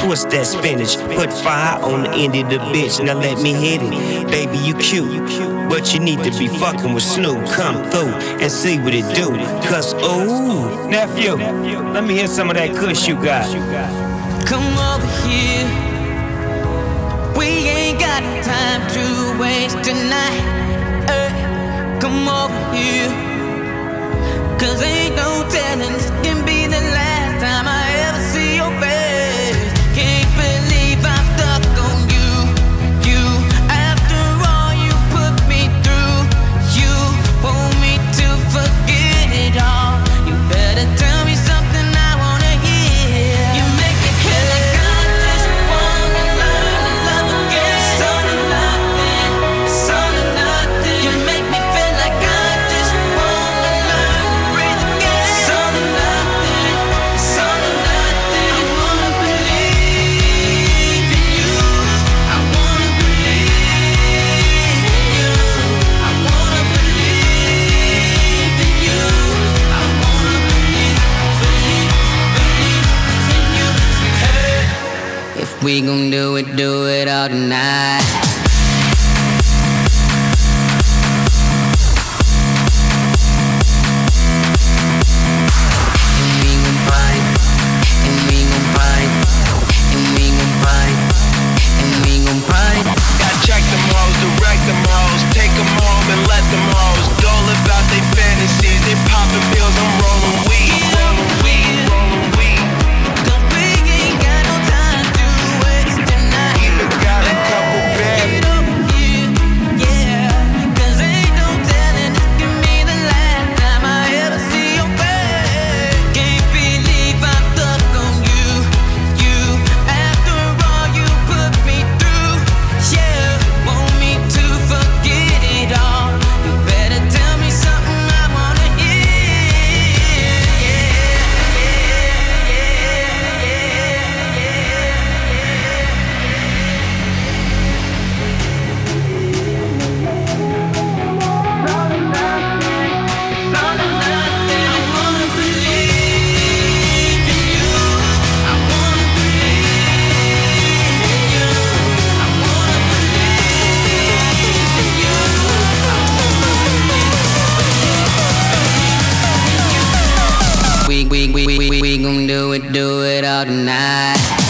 Twist that spinach. Put fire on the end of the bitch. Now let me hit it. Baby, you cute. But you need to be fucking with Snoop. Come through and see what it do. Cause, ooh. Nephew, let me hear some of that kush you got. Come over here. We ain't got time to waste tonight. Hey, come over here. Cause ain't We gon' do it, do it all tonight. we do it all tonight.